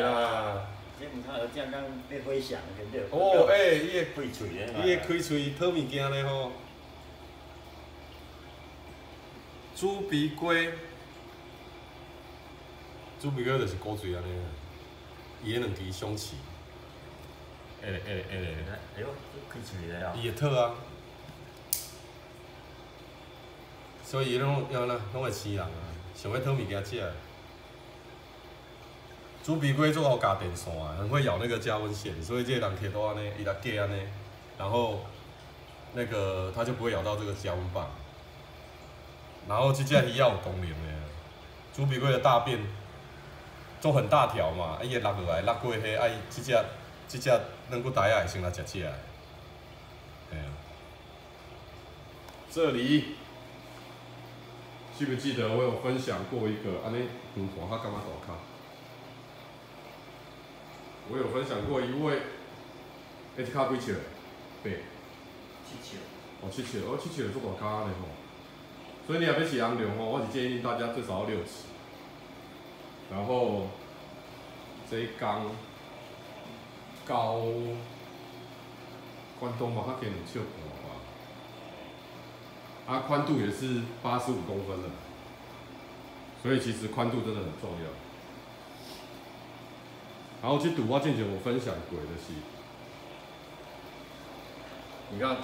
啦。这毋通这样当咧回想，对不对？哦，哎，伊会开喙咧。伊会开喙讨物件咧吼。猪鼻龟，猪鼻龟就是古嘴安尼啊，伊迄两支相似。诶诶诶哎，哎呦，开喙咧啊。伊会吐啊。所以拢要哪拢会生人啊，想要讨物件食。猪鼻龟做好加电线，很会咬那个加温线，所以这个人摕到安尼，伊来夹安尼，然后那个它就不会咬到这个加温棒。然后这只鱼要有功能的，猪鼻龟的大便都很大条嘛，伊会落落来，落过迄，啊伊这只这只软骨台啊会先来食起来。哎呀，这里记不记得我有分享过一个安尼长看，它干嘛大卡？我有分享过一位，一卡几尺？八。七尺。哦，七尺，哦，七尺做大卡的吼。所以你也要饲养牛吼，我是建议大家最少要六尺。然后这一缸高宽东嘛，它可以两尺宽吧。啊，宽度也是八十五公分的，所以其实宽度真的很重要。然后去赌蛙进前我分享过的是，你看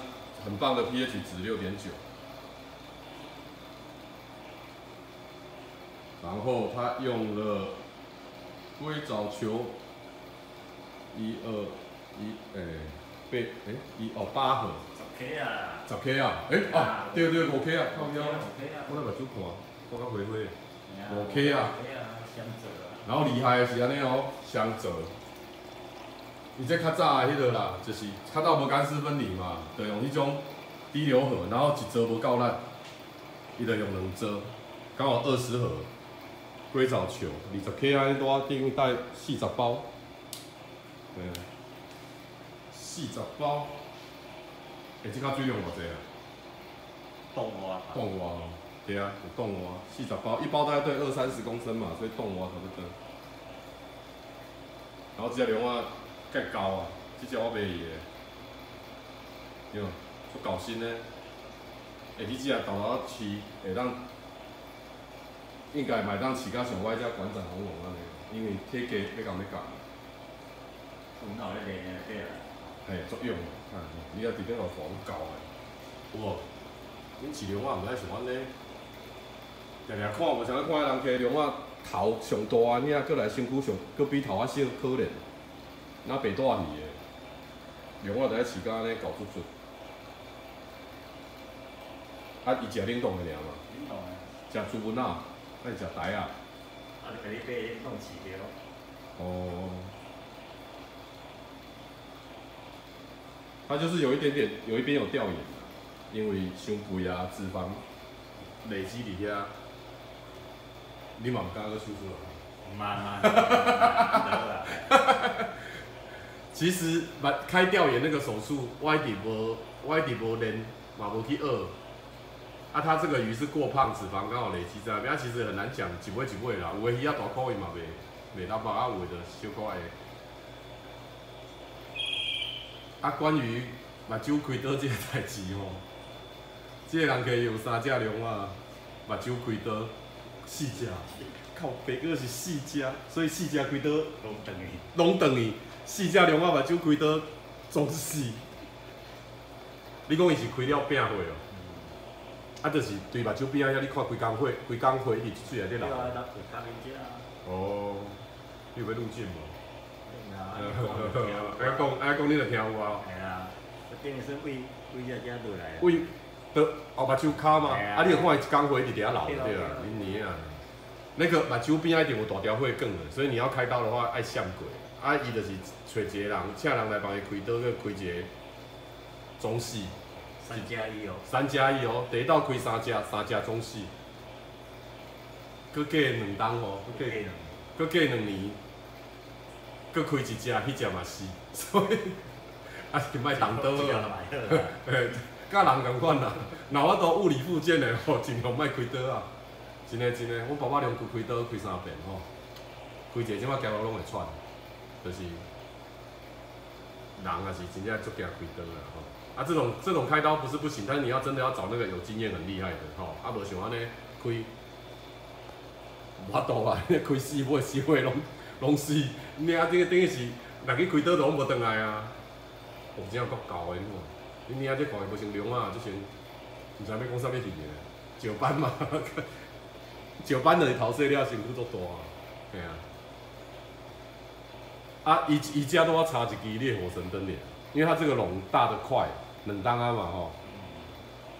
很棒的 pH 值六点九，然后他用了硅藻球一二一诶八诶一哦八盒，十 K 啊，十 K 啊，诶啊。对对五 K 啊，靠腰，我来目睭看，我较回回，五 K 啊。然后厉害的是安尼哦，相折。伊这较早的迄个啦，就是较早无干湿分离嘛，就用迄种滴流盒，然后一折无够力，伊就用两折，刚好二十盒硅藻球，二十 K 安尼多，顶带四十包，对，四十包，诶，即卡水量偌济啊？冻蛙。冻蛙。对啊，有冻蛙，四十包，一包大概对二三十公升嘛，所以冻蛙差不多。然后这只龙蛙介高啊，这只我买伊的，哟，足够新的。下去只啊豆豆饲，会当应该买当饲甲上歪只馆长红龙安尼，因为体格要共要共。很好咧练的，对啊。嘿，作用，看，你啊伫顶头浮高的，有无？恁饲龙蛙毋知像阮咧。常常看，无想要看人摕龙仔头上大安尼啊，过来身躯上，搁比头仔小可怜，那白带鱼的龙仔在饲甲安尼搞出出，啊，伊食冷冻的尔嘛，冷冻的，食猪文啊，还是食台啊？啊，就甲你买冷冻饲着。哦，它就是有一点点，有一边有掉眼因为伤肥啊，脂肪累积伫遐。你嘛毋敢个手术了？慢慢，得 其实，把开吊眼那个手术，我一直无，我一直无练，嘛无去学。啊，他这个鱼是过胖，脂肪刚好累积在那边，其实很难讲，几尾几尾啦。有的鱼啊大口伊嘛袂袂大包，啊有的小可爱。啊，关于目睭开刀这个代志吼，这个人可以有三只龙啊，目睭开刀。四只，靠，白哥是四只，所以四只开刀拢等于，拢等于四只龙仔目睭开刀总死。你讲伊是开了病血哦？啊，就是对目睭边仔遐，你看规工血，规工血伊水内底流。哦，你有要入镜无？爱讲爱 讲，你著听有啊？系啊，等于是为为只只落来。为的后目睭骹嘛，啊，你有看伊一工血伫底下流对啊，恁年啊。那个目睭边一定有大条血管的，所以你要开刀的话爱闪过，啊，伊就是找一个人，请人来帮伊开刀，去开一个中戏。三加一哦。三加一哦，第一道开三只，三只中戏。搁隔两档哦，搁隔两，搁隔两年，搁开一只，迄只嘛死，所以 啊就卖动刀 甲人共款啦，若我都物理附件的吼，尽量卖开刀啊。真诶真诶，我爸爸连开开刀开三遍吼，开一个即摆行路拢会喘，就是人也是真正足惊开刀啦吼。啊，这种这种开刀不是不行，但是你要真的要找那个有经验很厉害的吼，啊无像安尼开，无法度啊，开四尾四尾拢拢死，你啊这个等于是若去开刀都拢无转来啊，哦，真正够厚的，你看，你啊这看无成龙啊，之前毋知要讲啥物事个，石斑嘛，石斑就是头洗了身躯足大啊，嘿啊。啊，伊伊家都要插一支烈火神灯咧，因为它这个龙大的快，两当啊嘛吼，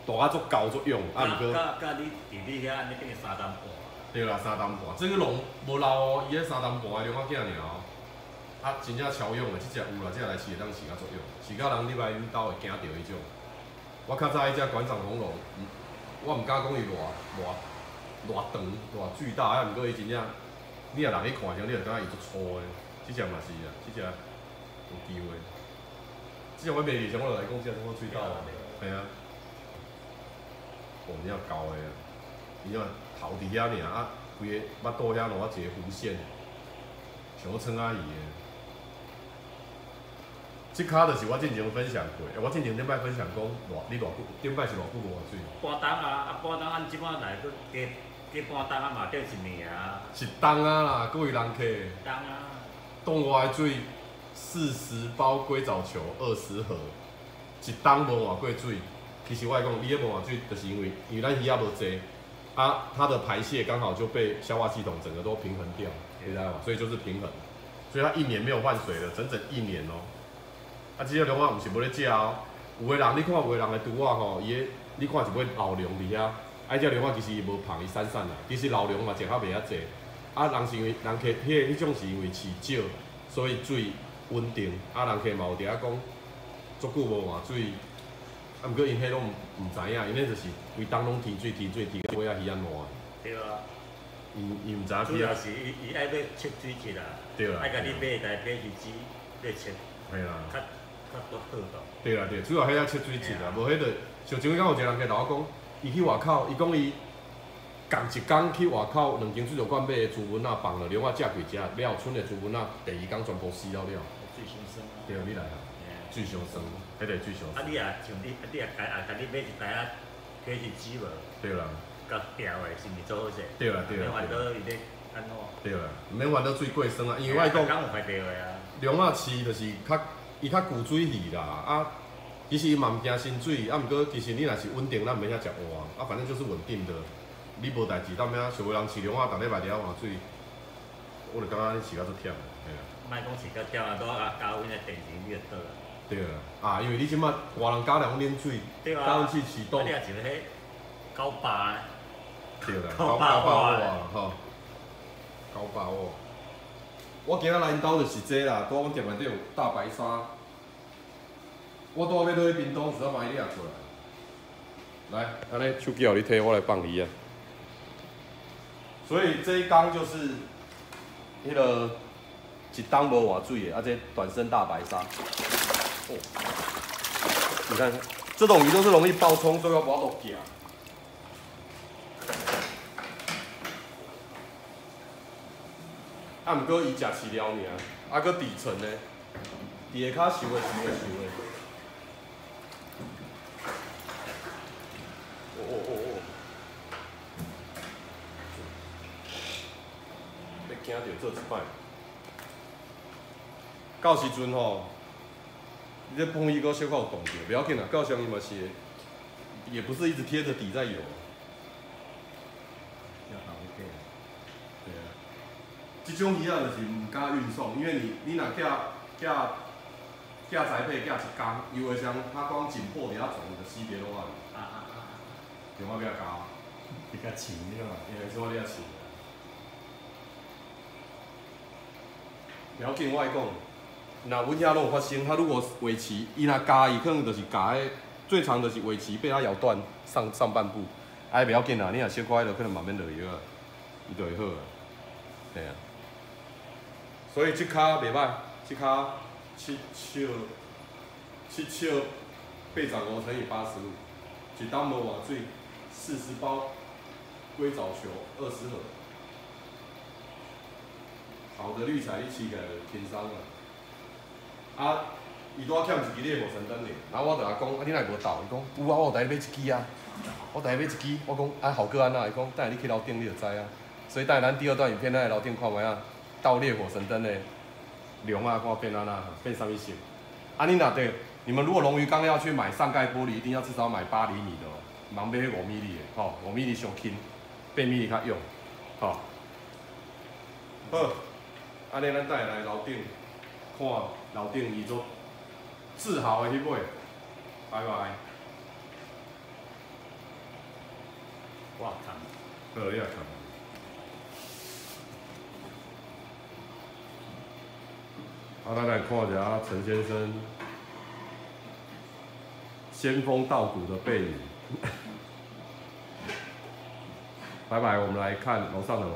大啊足高足用，啊毋过。甲甲你弟弟遐，你等于三担半。对啦，三担半，这个龙无老哦，伊迄三担半的龙仔囝尔哦，啊真正超用的，即只有啦，即只来饲会当饲较足用，饲到人你来因兜会惊着迄种。我较早迄只馆长红龙，我毋敢讲伊偌偌偌长偌巨大，啊毋过伊真正，你若人去看上，你就感觉伊足粗的。即只嘛是啊，即只有机会。即只我卖二上，我就来讲，即只我最大啊，系啊。哦，你要高的啊，伊要头伫遐尔啊，规个腹肚遐落啊一个弧线，像我称阿姨的。即卡就是我之前分享过，我之前顶摆分享讲偌，你偌久顶摆是偌久无换水？半冬啊，啊半冬按，即摆来佫加加半冬啊嘛，钓一年啊。是冬啊啦，各位人客。冬啊。冻外水四十包硅藻球二十盒，一冬无换过水。其实我来讲，你迄无换水，就是因为因为咱鱼仔无济，啊，它的排泄刚好就被消化系统整个都平衡掉，知道吗？所以就是平衡，所以它一年没有换水了，整整一年哦。啊，即只龙啊，毋是无咧食哦。有个人你看，有个人的拄啊吼，伊个你看一尾老龙伫遐，啊，只龙啊其实伊无胖，伊散散啦。其实老龙嘛食较袂遐济。啊，人是因为人客迄个迄种是因为饲少，所以水稳定。啊，人客嘛有伫遐讲，足久无换水。啊，毋过因迄拢毋知影，因迄就是规冬拢提水提水提到尾啊鱼仔烂。对啊。伊伊毋知影。主要是伊伊爱要切水质啦。对啦。爱甲你买台买鱼子要切。系啦。对啦对，主要迄个切水质啦，无迄个像前日敢有一个人甲我讲，伊去外口，伊讲伊。共一工去外口两间水族馆买的猪文仔放了，另外食几只，了剩的猪文仔第二工全部死了了。最上生啊！对，你来啊！最上生，迄个最上生。啊，你啊，像你，啊，你啊，家啊，家你买一台啊，加是煮无？对啦。甲调的是毋是做好势？对啦，对啦。免烦恼伊咧安怎？对啦，免烦恼水过酸啊，因为我讲。刚有啊。龙啊饲就是较，伊较古水鱼啦，啊，其实伊嘛毋惊深水，啊，毋过其实你若是稳定，咱毋免遐食活，啊，反正就是稳定的。你无代志，当咩啊？想要人饲龙啊，逐礼拜伫遐换水，我就感觉你饲甲足忝，嘿啊。莫讲饲甲忝啊，拄啊加温的电池你就倒啊。对啊，啊，因为你即摆外人加凉啉水，加温器启动。九百。对啦，九百瓦啊，吼。九百瓦。我今仔来因兜就是这啦，拄阮店内底有大白鲨。我拄仔要落去冰岛，只要买伊掠出来。来，安尼手机互你摕，我来放鱼啊。所以这一缸就是迄个一缸无换水的，啊，这短身大白鲨。哦，你看，这种鱼都是容易爆冲，所以要把它夹。啊，毋过伊食饲料尔，啊，搁底层呢，底下较熟的，熟的，熟的。哦哦哦哦。惊着做一摆，到时阵吼，你这碰伊个小可有动着，不要紧啦，到时伊嘛是，也不是一直贴着底在游。要好一点。对啊。这种鱼啊，就是毋敢运送，因为你你若寄寄寄宅配寄一工，伊会像它光紧迫伫遐撞就死掉落啊。啊。啊。啊！电话比较高。比较轻对嘛？因为说比较轻。不要紧，我讲，那阮遐拢有发生，他如果尾鳍伊若加伊可能就是加诶，最长就是尾鳍被他咬断上上半部，哎，不要紧啦，你若小可爱的可能慢慢落药啊，伊就会好啊，对啊。所以即骹袂歹，即骹七尺七尺八十五乘以八十五，一担无换水，四十包硅藻球二十盒。好的滤材一起起来就轻松啊。啊，伊拄仔欠一支烈火神灯哩，然后我就甲讲，啊你若无斗？伊讲有啊，我有带你买一支啊。我带你买一支，我讲啊好个安那？伊讲等下你去楼顶你就知啊。所以等下咱第二段影片咱来楼顶看卖啊，倒烈火神灯的龙啊，看变啊那，变啥物色？啊你若对，你们如果龙鱼缸要去买上盖玻璃，一定要至少买八厘米的哦，盲买五米的，吼，五米的上轻，八米的较用，吼。好，安尼咱等下来楼顶看。楼顶伊做自豪的去买，拜拜。我看，好，你也看。啊，咱来看一下陈先生仙风道骨的背影。拜拜，我们来看楼上的。